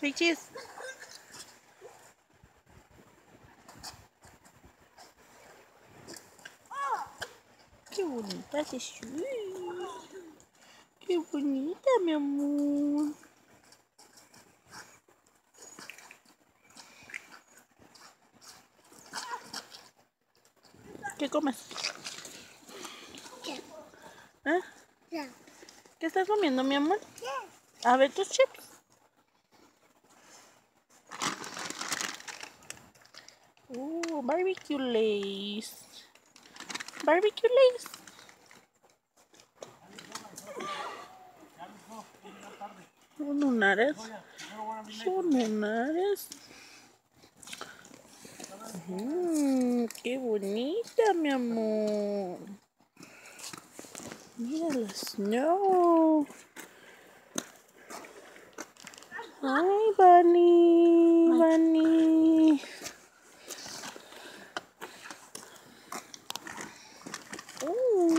Pichis. Qué bonita es Qué bonita, mi amor. ¿Qué comes? ¿Eh? ¿Qué estás comiendo, mi amor? A ver tus chips. Barbecue lace. Barbecue lace. Son lunares. Son lunares. Mmm, qué bonita, mi amor. Mira la snow. Ay, Bunny, Bunny. Ooh.